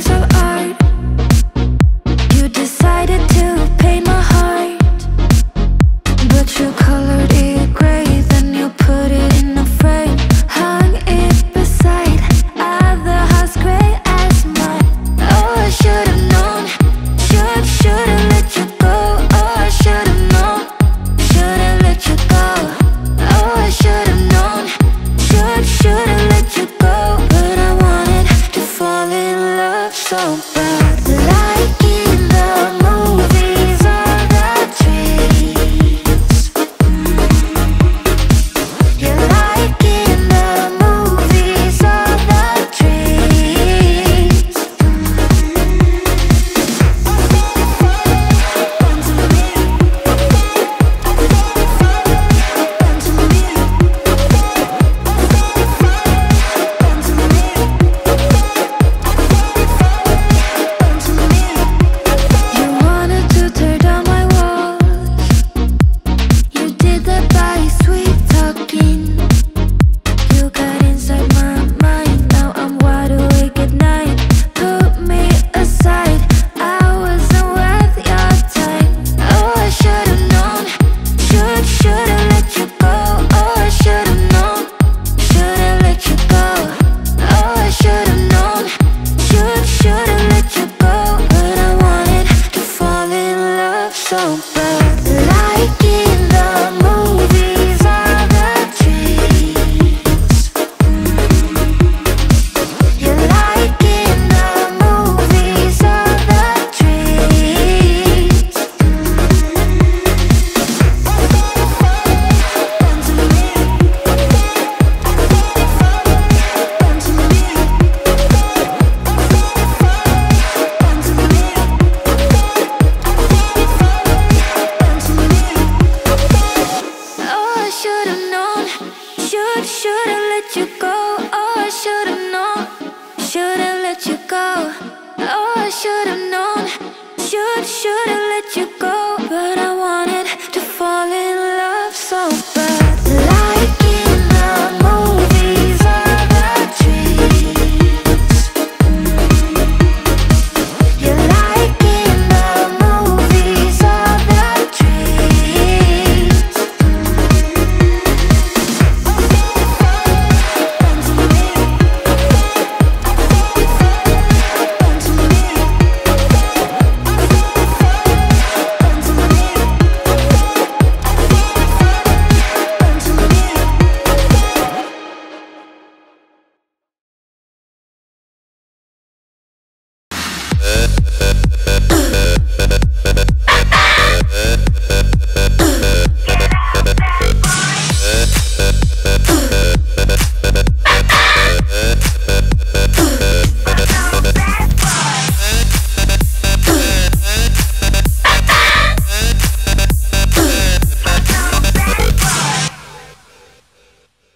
So. so bright so bad like it. Let you go. Oh, I should've known. Should've let you go. Oh, I should've known. Should, should've let you go.